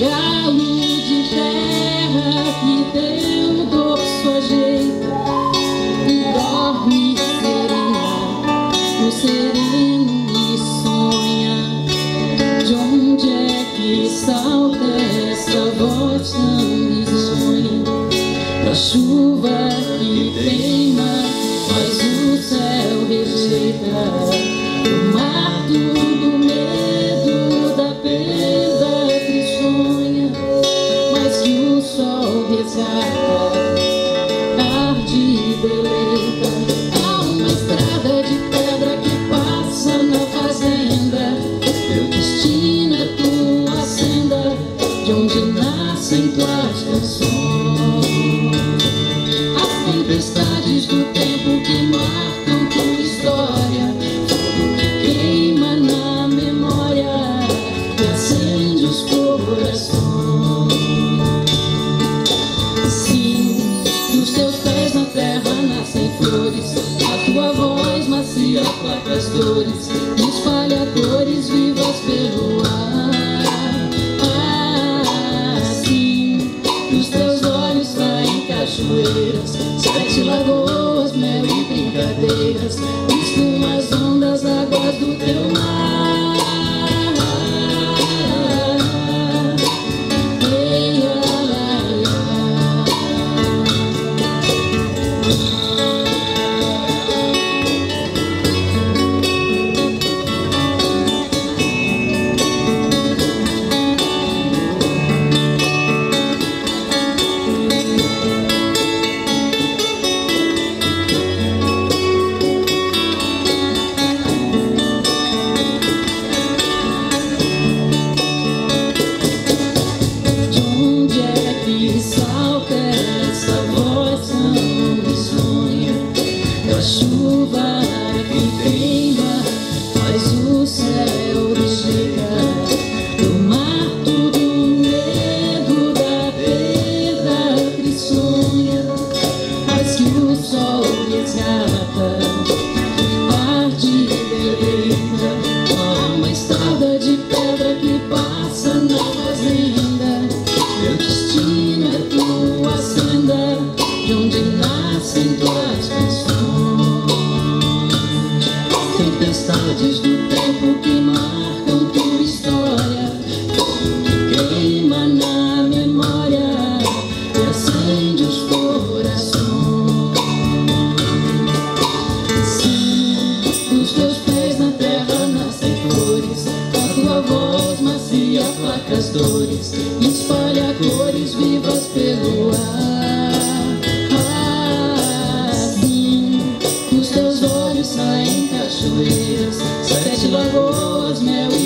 regalo de terra que teu dorso ajeita, dorme serena, no sereno e sonha. De onde é que salta essa voz tão risonha? Da chuva Oh, brincadeiras, espuma as ondas, águas Tempestades do tempo que marcam tua história, queima na memória e acende os corações. Sim, dos teus pés na terra nascem flores, a tua voz macia aplaca as dores, espalha cores vivas pelo ar. Assim, dos teus olhos saem cachoeiras, sete lagoas, mel